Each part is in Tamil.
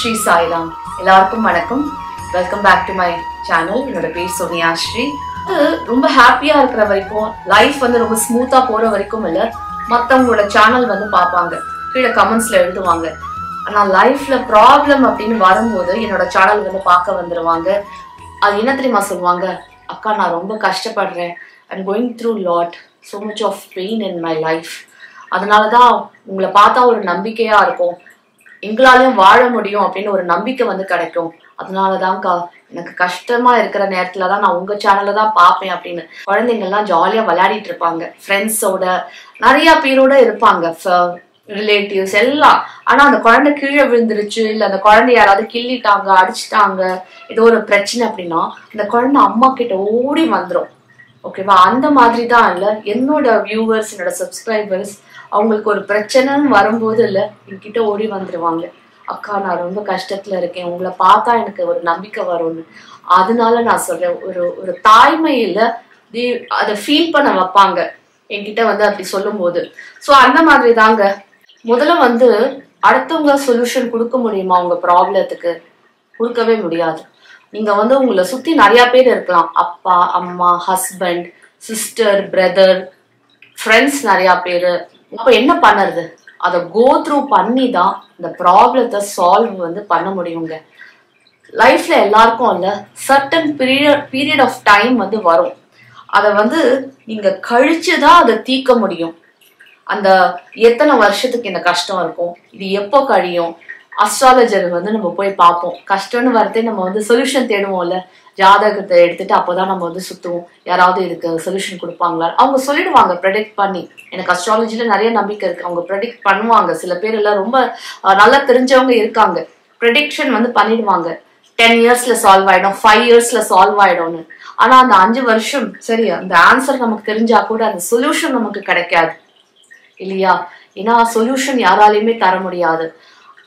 ஸ்ரீ சாய்ராம். எல்லாருக்கும் வணக்கம். Welcome back to my channel என்னோட பேர் சோனியா ஸ்ரீ. அது ரொம்ப ஹாப்பியா இருக்கிற வரைக்கும் லைஃப் வந்து ரொம்ப ஸ்மூத்தா போற வரைக்கும் இல்ல. மத்தவங்களோட சேனல் வந்து பார்ப்பாங்க. கீழே கமெண்ட்ஸ்ல எழுதுவாங்க. ஆனா லைஃப்ல ப்ராப்ளம் அப்படின்னு வரும்போது என்னோட சேனல் வந்து பார்க்க வந்துருவாங்க. அது என்ன தெரியுமா சொல்லுவாங்க? அக்கா நான் ரொம்ப கஷ்டப்படுறேன். I'm going through lot so much of pain in my life அதனால தான் உங்களை பார்த்தா ஒரு நம்பிக்கையா இருக்கும். எங்களாலையும் வாழ முடியும் அப்படின்னு ஒரு நம்பிக்கை வந்து கிடைக்கும். அதனாலதான்க்கா எனக்கு கஷ்டமா இருக்கிற நேரத்துல தான் நான் உங்க சேனல்ல தான் பார்ப்பேன் அப்படின்னு. குழந்தைங்கள்லாம் ஜாலியா விளையாடிட்டு இருப்பாங்க. ஃப்ரெண்ட்ஸோட நிறைய பேரோட இருப்பாங்க. ரிலேட்டிவ்ஸ் எல்லாம். ஆனா அந்த குழந்தை கீழே விழுந்துருச்சு இல்ல அந்த குழந்தை யாராவது கிள்ளிட்டாங்க அடிச்சிட்டாங்க ஏதோ ஒரு பிரச்சனை அப்படின்னா அந்த குழந்தை அம்மா கிட்ட ஓடி வந்துடும் ஓகேவா அந்த மாதிரி தான் இல்ல. என்னோட வியூவர்ஸ் என்னோட சப்ஸ்கிரைபர்ஸ் அவங்களுக்கு ஒரு பிரச்சனைன்னு வரும்போது இல்லை என்கிட்ட ஓடி வந்துருவாங்க. அக்கா நான் ரொம்ப கஷ்டத்துல இருக்கேன். உங்களை பார்த்தா எனக்கு ஒரு நம்பிக்கை வரும்னு. அதனால நான் சொல்றேன் ஒரு ஒரு தாய்மையில அதை ஃபீல் பண்ண வைப்பாங்க. என்கிட்ட வந்து அப்படி சொல்லும்போது. ஸோ அந்த மாதிரி தாங்க. முதல்ல வந்து அடுத்தவங்க சொல்யூஷன் கொடுக்க முடியுமா உங்க ப்ராப்ளத்துக்கு கொடுக்கவே முடியாது. நீங்க வந்து உங்களை சுத்தி நிறைய பேர் இருக்கலாம். அப்பா அம்மா ஹஸ்பண்ட் சிஸ்டர் பிரதர் ஃப்ரெண்ட்ஸ் நிறைய பேர். அப்ப என்ன பண்ணுறது? அதை கோ த்ரூ பண்ணி தான் இந்த ப்ராப்ளத்தை சால்வ் வந்து பண்ண முடியுங்க. லைஃப்ல எல்லாருக்கும் அல்ல certain period period of time வந்து வரும். அதை வந்து நீங்க கழிச்சு தான் அதை தீர்க்க முடியும். அந்த எத்தனை வருஷத்துக்கு இந்த கஷ்டம் இருக்கும்? இது எப்போ கழியும்? அஸ்ட்ராலஜர் வந்து நம்ம போய் பார்ப்போம். கஷ்டம்னு வரதே நம்ம வந்து சொல்யூஷன் தேடுவோம்ல. ஜாதகத்தை எடுத்துட்டு அப்போதான் நம்ம வந்து சுத்துவோம். யாராவது இதுக்கு சொல்யூஷன் கொடுப்பாங்களா? அவங்க சொல்லிடுவாங்க ப்ரெடிக்ட் பண்ணி. எனக்கு அஸ்ட்ராலஜில நிறைய நம்பிக்கை இருக்கு. அவங்க ப்ரெடிக்ட் பண்ணுவாங்க. சில பேர் எல்லாம் ரொம்ப நல்லா தெரிஞ்சவங்க இருக்காங்க. ப்ரெடிக்ஷன் வந்து பண்ணிடுவாங்க. டென் இயர்ஸ்ல சால்வ் ஆயிடும் ஃபைவ் இயர்ஸ்ல சால்வ் ஆயிடும்னு. ஆனா அந்த அஞ்சு வருஷம் சரி அந்த ஆன்சர் நமக்கு தெரிஞ்சா கூட அந்த சொல்யூஷன் நமக்கு கிடைக்காது. இல்லையா? ஏன்னா சொல்யூஷன் யாராலையுமே தர முடியாது.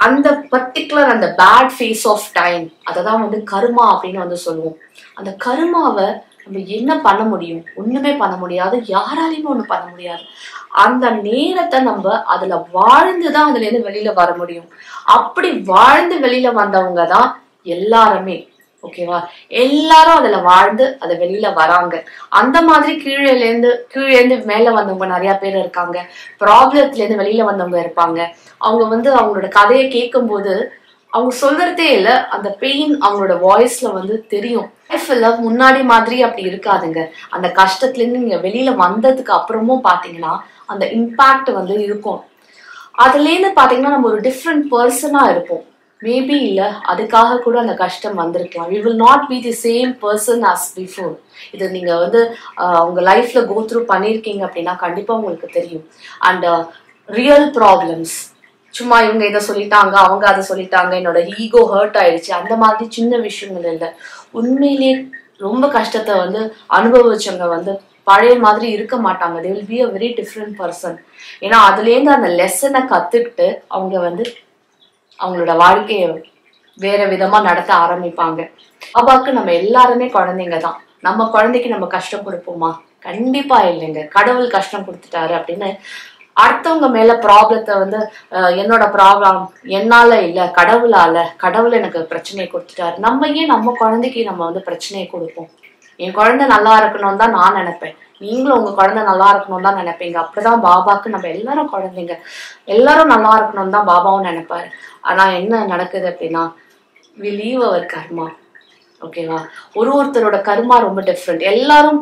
அந்த பர்டிகுலர் அந்த பேட் ஃபேஸ் ஆஃப் டைம் அதை தான் வந்து கருமா அப்படின்னு வந்து சொல்லுவோம். அந்த கருமாவை நம்ம என்ன பண்ண முடியும்? ஒண்ணுமே பண்ண முடியாது. யாராலையுமே ஒண்ணு பண்ண முடியாது. அந்த நேரத்தை நம்ம அதுல வாழ்ந்து தான் அதுல இருந்து வெளியில வர முடியும். அப்படி வாழ்ந்து வெளியில வந்தவங்க தான் எல்லாருமே. ஓகேவா? எல்லாரும் அதுல வாழ்ந்து அதை வெளியில வராங்க. அந்த மாதிரி கீழேலேருந்து கீழேந்து மேல வந்தவங்க நிறைய பேர் இருக்காங்க. ப்ராப்ளத்துல இருந்து வெளியில வந்தவங்க இருப்பாங்க. அவங்க வந்து அவங்களோட கதையை கேட்கும்போது அவங்க சொல்றதே இல்ல அந்த பெயின் அவங்களோட வாய்ஸ்ல வந்து தெரியும். லைஃப்ல முன்னாடி மாதிரி அப்படி இருக்காதுங்க. அந்த கஷ்டத்துல இருந்து நீங்க வெளியில வந்ததுக்கு அப்புறமும் பாத்தீங்கன்னா அந்த இம்பாக்ட் வந்து இருக்கும். அதுல இருந்து பாத்தீங்கன்னா நம்ம ஒரு டிஃப்ரெண்ட் பர்சனா இருப்போம். மேபி இல்லை அதுக்காக கூட அந்த கஷ்டம் வந்திருக்கலாம். You will not be the same person as before இது நீங்கள் வந்து உங்கள் லைஃப்பில் கோத்ரூ கோ த்ரூ பண்ணியிருக்கீங்க அப்படின்னா கண்டிப்பாக உங்களுக்கு தெரியும். அண்ட் ரியல் ப்ராப்ளம்ஸ் சும்மா இவங்க இதை சொல்லிட்டாங்க அவங்க அதை சொல்லிட்டாங்க என்னோட ஈகோ ஹர்ட் ஆயிடுச்சு. அந்த மாதிரி சின்ன விஷயங்கள் இல்லை. உண்மையிலேயே ரொம்ப கஷ்டத்தை வந்து அனுபவிச்சவங்க வந்து பழைய மாதிரி இருக்க மாட்டாங்க. They will be a very different person ஏன்னா அதுலேருந்து அந்த லெசனை கற்றுக்கிட்டு அவங்க வந்து அவங்களோட வாழ்க்கையை வேற விதமா நடத்த ஆரம்பிப்பாங்க. அப்பாவுக்கு நம்ம எல்லாருமே குழந்தைங்க தான். நம்ம குழந்தைக்கு நம்ம கஷ்டம் கொடுப்போமா? கண்டிப்பா இல்லைங்க. கடவுள் கஷ்டம் கொடுத்துட்டாரு அப்படின்னு அடுத்தவங்க மேல ப்ராப்ளத்தை வந்து என்னோட ப்ராப்ளம் என்னால இல்ல கடவுளால கடவுள் எனக்கு பிரச்சனையை கொடுத்துட்டாரு. நம்ம ஏன் நம்ம குழந்தைக்கு நம்ம வந்து பிரச்சனையை கொடுப்போம்? என் குழந்தை நல்லா இருக்கணும்னு தான் நான் நினைப்பேன். நீங்களும் உங்க குழந்தை நல்லா இருக்கணும்னு தான் நினைப்பீங்க. அப்படிதான் பாபாக்கு நம்ம எல்லாரும் குழந்தைங்க. எல்லாரும் நல்லா இருக்கணும்னு தான் பாபாவும் நினைப்பாரு. ஆனா என்ன நடக்குது அப்படின்னா வி லீவ் அவர் கர்மா ஓகேவா ஒரு ஒருத்தரோட கர்மா ரொம்ப டிஃப்ரெண்ட் எல்லாரும்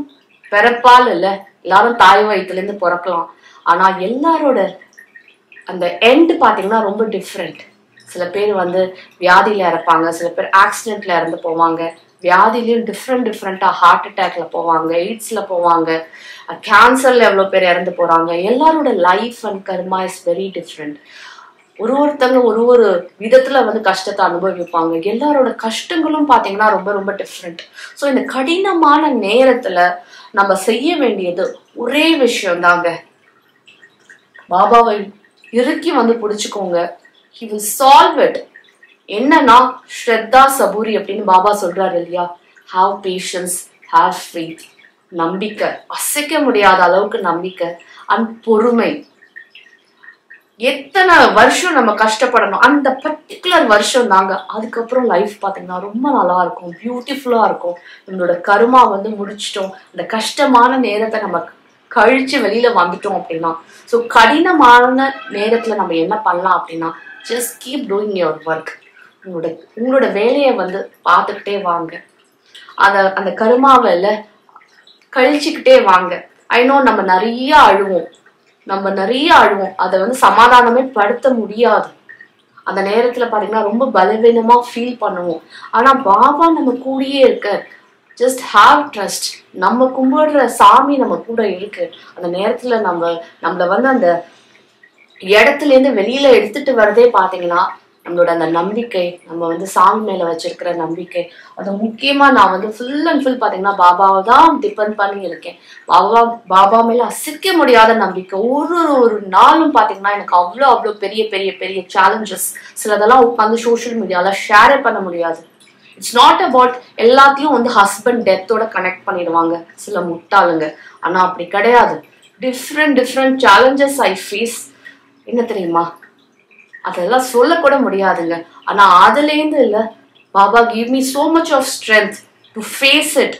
பிறப்பால் இல்ல எல்லாரும் தாய் வயிற்றுல இருந்து பிறக்கலாம். ஆனா எல்லாரோட அந்த எண்ட் பாத்தீங்கன்னா ரொம்ப டிஃப்ரெண்ட் சில பேர் வந்து வியாதியில இறப்பாங்க சில பேர் ஆக்சிடென்ட்ல இறந்து போவாங்க. வியாதிலையும் டிஃப்ரெண்ட் டிஃப்ரெண்டாக ஹார்ட் அட்டாக்ல போவாங்க எய்ட்ஸ்ல போவாங்க. கேன்சர்ல எவ்வளோ பேர் இறந்து போறாங்க. எல்லாரோட life and karma is very different ஒரு ஒருத்தங்க ஒரு ஒரு விதத்துல வந்து கஷ்டத்தை அனுபவிப்பாங்க. எல்லாரோட கஷ்டங்களும் பாத்தீங்கன்னா ரொம்ப ரொம்ப டிஃப்ரெண்ட் ஸோ இந்த கடினமான நேரத்துல நம்ம செய்ய வேண்டியது ஒரே விஷயம் தாங்க பாபாவை இறுக்கி வந்து பிடிச்சிக்கோங்க. ஹி வில் சால்வ் இட் என்னன்னா ஸ்ரத்தா சபூரி அப்படின்னு பாபா சொல்றாரு இல்லையா? ஹாவ் பேஷன்ஸ் ஹாவ் ஃபெய்த் நம்பிக்கை. அசைக்க முடியாத அளவுக்கு நம்பிக்கை. அண்ட் பொறுமை. எத்தனை வருஷம் நம்ம கஷ்டப்படணும்? அந்த பர்டிகுலர் வருஷம் தாங்க. அதுக்கப்புறம் லைஃப் பார்த்தீங்கன்னா ரொம்ப நல்லா இருக்கும். பியூட்டிஃபுல்லாக இருக்கும். நம்மளோட கருமா வந்து முடிச்சிட்டோம். அந்த கஷ்டமான நேரத்தை நம்ம கழிச்சு வெளியில வந்துட்டோம் அப்படின்னா ஸோ கடினமான நேரத்துல நம்ம என்ன பண்ணலாம் அப்படின்னா just keep doing your work உங்களோட உங்களோட வேலையை வந்து பார்த்துக்கிட்டே வாங்க. அந்த அந்த கருமாவில் கழிச்சுக்கிட்டே வாங்க. ஐநோ நம்ம நிறைய அழுவோம். நம்ம நிறைய அழுவோம். அதை வந்து சமாதானமே படுத்த முடியாது. அந்த நேரத்துல பாத்தீங்கன்னா ரொம்ப பலவீனமா ஃபீல் பண்ணுவோம். ஆனா பாபா நம்ம கூடயே இருக்க ஜஸ்ட் ஹாவ் ட்ரஸ்ட் நம்ம கும்பிடுற சாமி நம்ம கூட இருக்கு. அந்த நேரத்துல நம்ம நம்மள வந்து அந்த இடத்துல இருந்து வெளியில எடுத்துட்டு வரதே பாத்தீங்கன்னா நம்மளோட அந்த நம்பிக்கை நம்ம வந்து சாமி மேல வச்சிருக்கிற நம்பிக்கை அது முக்கியமா நான் வந்து ஃபுல் அண்ட் ஃபுல் பாத்தீங்கன்னா பாபாவை தான் டிபெண்ட் பண்ணி இருக்கேன். பாபா பாபா மேல அசைக்க முடியாத நம்பிக்கை. ஒரு ஒரு நாளும் பாத்தீங்கன்னா எனக்கு அவ்வளோ அவ்வளோ பெரிய பெரிய பெரிய சேலஞ்சஸ் சிலதெல்லாம் உட்காந்து சோஷியல் மீடியால ஷேரே பண்ண முடியாது. இட்ஸ் நாட் அபவுட் எல்லாத்தையும் வந்து ஹஸ்பண்ட் டெத்தோட கனெக்ட் பண்ணிடுவாங்க. சில முட்டாளுங்க. ஆனா அப்படி கிடையாது. Different different challenges I face என்ன தெரியுமா? அதெல்லாம் சொல்லக்கூட முடியாதுங்க. ஆனா அதுலேருந்து இல்லை. Baba give me so much of strength to face it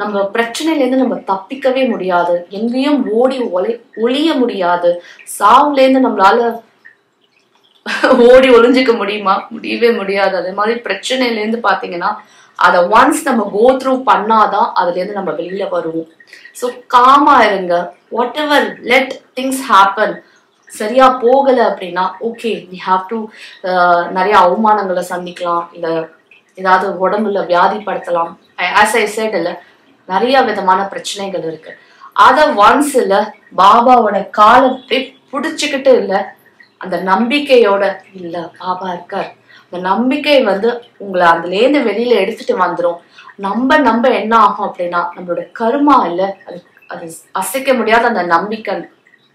நம்ம பிரச்சனையிலேருந்து நம்ம தப்பிக்கவே முடியாது. எங்கேயும் ஓடி ஒலை ஒளிய முடியாது. சாவுலேருந்து நம்மளால ஓடி ஒளிஞ்சிக்க முடியுமா? முடியவே முடியாது. அதே மாதிரி பிரச்சனையிலேருந்து பார்த்தீங்கன்னா அதை ஒன்ஸ் நம்ம கோ த்ரூ பண்ணாதான் அதுலேருந்து நம்ம வெளியில வருவோம். ஸோ காமா இருங்க. Whatever let things happen சரியா போகல அப்படின்னா ஓகே வி ஹாவ் டு நிறைய அவமானங்களை சந்திக்கலாம் இல்ல ஏதாவது உடம்புல வியாதிப்படுத்தலாம். ஆஸ் ஐ செட் இல்லை நிறைய விதமான பிரச்சனைகள் இருக்கு. அத ஒன்ஸ் இல்ல பாபாவோட காலத்தை பிடிச்சுக்கிட்டு இல்ல அந்த நம்பிக்கையோட இல்ல பாபா இருக்கார். அந்த நம்பிக்கை வந்து உங்களை அதுலேருந்து வெளியில எடுத்துட்டு வந்துடும் நம்ம நம்ம என்ன ஆகும் அப்படின்னா நம்மளோட கருமா இல்ல அது அது அசைக்க முடியாத அந்த நம்பிக்கை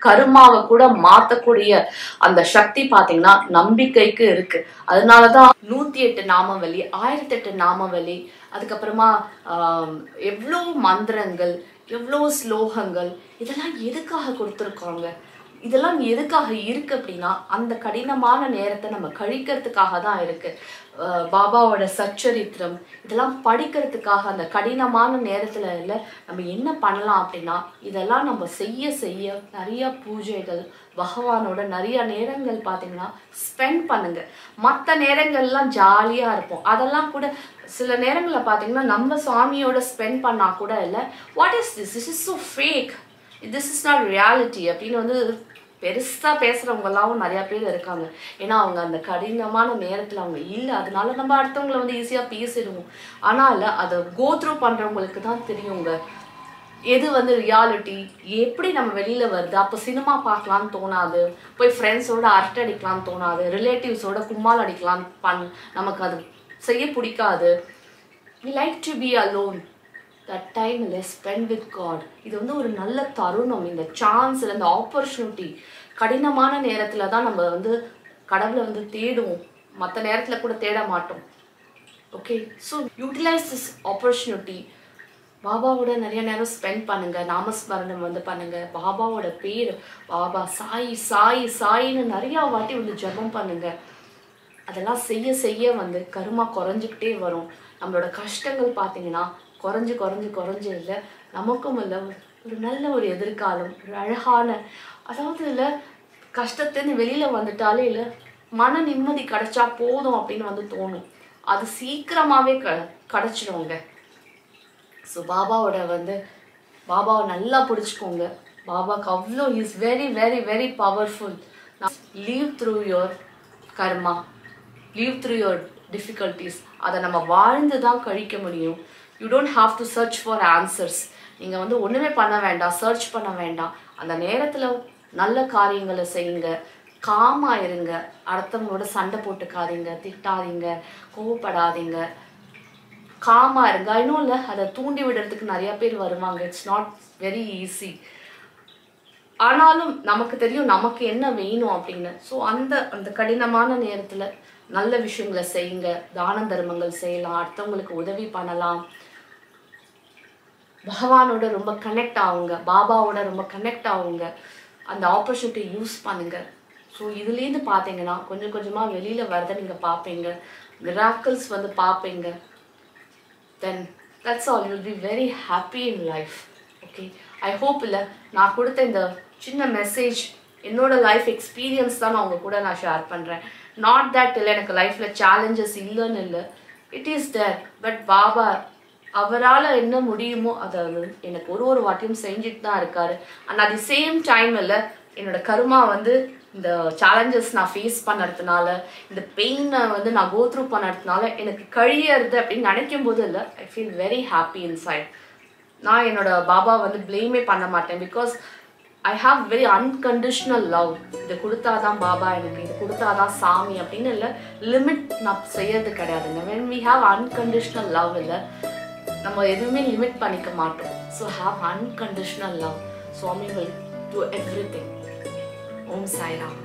கருமாவை கூட மாத்தக்கூடிய அந்த சக்தி பாத்தீங்கன்னா நம்பிக்கைக்கு இருக்கு. அதனாலதான் நூத்தி எட்டு நாமவலி ஆயிரத்தி எட்டு நாமவலி அதுக்கப்புறமா ஆஹ், எவ்வளோ மந்திரங்கள் எவ்வளோ ஸ்லோகங்கள் இதெல்லாம் எதுக்காக கொடுத்துருக்காங்க? இதெல்லாம் எதுக்காக இருக்கு அப்படின்னா அந்த கடினமான நேரத்தை நம்ம கழிக்கிறதுக்காக தான் இருக்கு. பாபாவோட சச்சரித்திரம் இதெல்லாம் படிக்கிறதுக்காக அந்த கடினமான நேரத்துல இல்லை நம்ம என்ன பண்ணலாம் அப்படின்னா இதெல்லாம் நம்ம செய்ய செய்ய நிறைய பூஜைகள் பகவானோட நிறைய நேரங்கள் பார்த்தீங்கன்னா ஸ்பெண்ட் பண்ணுங்க. மற்ற நேரங்கள்லாம் ஜாலியா இருப்போம். அதெல்லாம் கூட சில நேரங்களில் பார்த்தீங்கன்னா நம்ம சுவாமியோட ஸ்பெண்ட் பண்ணா கூட இல்லை what is this this is so fake this is not reality அப்படின்னு வந்து பெருசாக பேசுகிறவங்களாவும் நிறையா பேர் இருக்காங்க. ஏன்னா அவங்க அந்த கடினமான நேரத்தில் அவங்க இல்லை. அதனால நம்ம அடுத்தவங்கள வந்து ஈஸியாக பேசிடுவோம். ஆனால் அதை கோத்ரூ பண்ணுறவங்களுக்கு தான் தெரியுங்க எது வந்து ரியாலிட்டி எப்படி நம்ம வெளியில் வருது? அப்போ சினிமா பார்க்கலான்னு தோணாது. போய் ஃப்ரெண்ட்ஸோட அரட்டை அடிக்கலாம்னு தோணாது. ரிலேட்டிவ்ஸோட கும்மால் அடிக்கலாம்னு பண் நமக்கு அது செய்ய பிடிக்காது. Like to be alone that time time spend with God இது வந்து ஒரு நல்ல தருணம். இந்த சான்ஸ் இந்த ஆப்பர்ச்சுனிட்டி கடினமான நேரத்தில் தான் நம்ம வந்து கடவுளை வந்து தேடுவோம். மற்ற நேரத்தில் கூட தேட மாட்டோம். Okay so utilize this opportunity பாபாவோட நிறைய நேரம் ஸ்பெண்ட் பண்ணுங்க. நாமஸ்மரணம் வந்து பண்ணுங்க. பாபாவோட பேர் பாபா சாய் சாய் சாயின்னு நிறையா வாட்டி வந்து ஜெபம் பண்ணுங்க. அதெல்லாம் செய்ய செய்ய வந்து கருமா குறைஞ்சிக்கிட்டே வரும். நம்மளோட கஷ்டங்கள் பார்த்தீங்கன்னா குறைஞ்சு குறைஞ்சு குறைஞ்சு இல்லை. நமக்கும் இல்லை. ஒரு நல்ல ஒரு எதிர்காலம் ஒரு அழகான அதாவது இல்லை கஷ்டத்துலேருந்து வெளியில் வந்துட்டாலே இல்லை மன நிம்மதி கிடைச்சா போதும் அப்படின்னு வந்து தோணும். அது சீக்கிரமாகவே க கிடச்சிடுவோங்க ஸோ பாபாவோட வந்து பாபாவை நல்லா பிடிச்சிக்கோங்க. பாபாக்கு அவ்வளோ is very very very powerful live through your karma live through your difficulties அதை நம்ம வாழ்ந்து தான் கழிக்க முடியும். You don't have to search for answers நீங்கள் வந்து ஒன்றுமே பண்ண வேண்டாம் சர்ச் பண்ண வேண்டாம். அந்த நேரத்தில் நல்ல காரியங்களை செய்யுங்க. காமாக இருங்க. அடுத்தவங்களோட சண்டை போட்டுக்காதீங்க திட்டாதீங்க கோவப்படாதீங்க. காமாக இருங்க. இன்னும் இல்லை அதை தூண்டி விடுறதுக்கு நிறையா பேர் வருவாங்க. இட்ஸ் நாட் வெரி ஈஸி ஆனாலும் நமக்கு தெரியும் நமக்கு என்ன வேணும் அப்படின்னு. ஸோ அந்த அந்த கடினமான நேரத்தில் நல்ல விஷயங்களை செய்யுங்க தான தர்மங்கள் செய்யலாம் அடுத்தவங்களுக்கு உதவி பண்ணலாம். பகவானோட ரொம்ப கனெக்ட் ஆகுங்க பாபாவோட ரொம்ப கனெக்ட் ஆகுங்க. அந்த ஆப்பர்ச்சுனிட்டி யூஸ் பண்ணுங்க. ஸோ இதுலேருந்து பார்த்தீங்கன்னா கொஞ்சம் கொஞ்சமாக வெளியில் வரதை நீங்கள் பார்ப்பீங்க மிராக்கிள்ஸ் வந்து பார்ப்பீங்க then that's all you'll be very happy in life okay I hope இல்லை நான் கொடுத்த இந்த சின்ன மெசேஜ் என்னோட லைஃப் எக்ஸ்பீரியன்ஸ் தான் நான் உங்கள் கூட நான் ஷேர் பண்ணுறேன் நாட் தட் இல்லை எனக்கு லைஃப்பில் சேலஞ்சஸ் இல்லைன்னு இல்லை. It is there but Baba அவரால் என்ன முடியுமோ அதை எனக்கு ஒரு ஒரு வாட்டியும் செஞ்சுட்டு தான் இருக்காரு. And at the same time இல்லை என்னோட கருமா வந்து இந்த சேலஞ்சஸ் நான் ஃபேஸ் பண்ணுறதுனால இந்த பெயினை வந்து நான் கோ த்ரூ பண்ணறதுனால எனக்கு கழியறது அப்படின்னு நினைக்கும் போது இல்லை I feel very happy inside நான் என்னோட பாபா வந்து ப்ளேமே பண்ண மாட்டேன் because I have very unconditional love இதை கொடுத்தாதான் பாபா எனக்கு இது கொடுத்தாதான் சாமி அப்படின்னு இல்லை லிமிட் நான் செய்யறது கிடையாதுங்க when we have unconditional love இல்லை நம்ம எதுவுமே லிமிட் பண்ணிக்க மாட்டோம். So have unconditional love Swami will do everything Om Sairam.